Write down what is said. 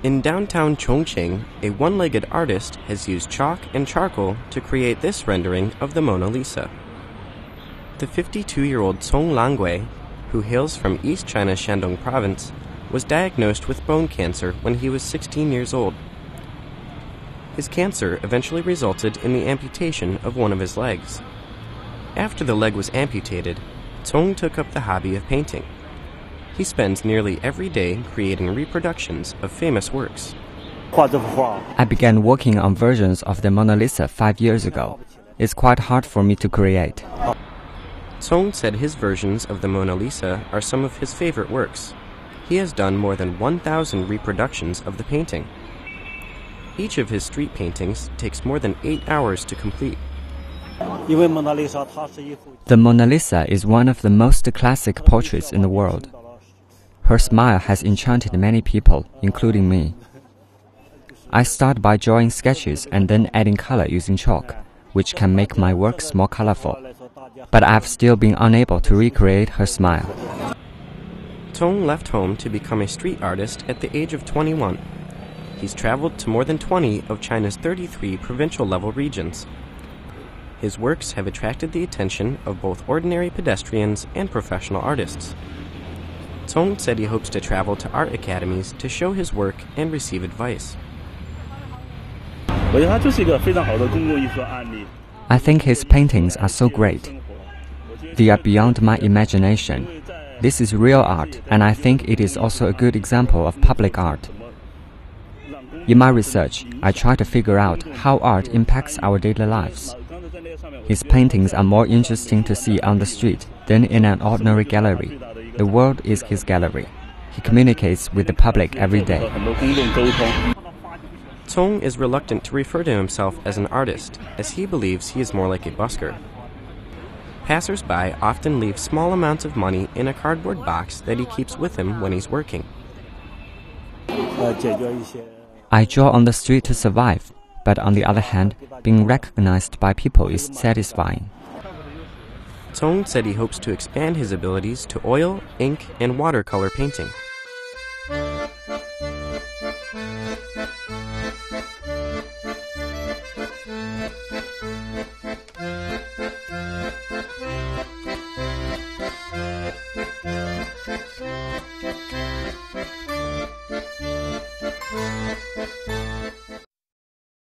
In downtown Chongqing, a one legged artist has used chalk and charcoal to create this rendering of the Mona Lisa. The 52 year old Cong Langwei, who hails from East China's Shandong province, was diagnosed with bone cancer when he was 16 years old. His cancer eventually resulted in the amputation of one of his legs. After the leg was amputated, Cong took up the hobby of painting. He spends nearly every day creating reproductions of famous works. I began working on versions of the Mona Lisa five years ago. It's quite hard for me to create. Cong said his versions of the Mona Lisa are some of his favorite works. He has done more than 1,000 reproductions of the painting. Each of his street paintings takes more than eight hours to complete. The Mona Lisa is one of the most classic portraits in the world. Her smile has enchanted many people, including me. I start by drawing sketches and then adding color using chalk, which can make my works more colorful. But I've still been unable to recreate her smile. Cong left home to become a street artist at the age of 21. He's traveled to more than 20 of China's 33 provincial level regions. His works have attracted the attention of both ordinary pedestrians and professional artists. Cong said he hopes to travel to art academies to show his work and receive advice. I think his paintings are so great. They are beyond my imagination. This is real art, and I think it is also a good example of public art. In my research, I try to figure out how art impacts our daily lives. His paintings are more interesting to see on the street than in an ordinary gallery. The world is his gallery. He communicates with the public every day. Cong is reluctant to refer to himself as an artist, as he believes he is more like a busker. Passers-by often leave small amounts of money in a cardboard box that he keeps with him when he's working. I draw on the street to survive, but on the other hand, being recognized by people is satisfying. Cong said he hopes to expand his abilities to oil, ink, and watercolor painting.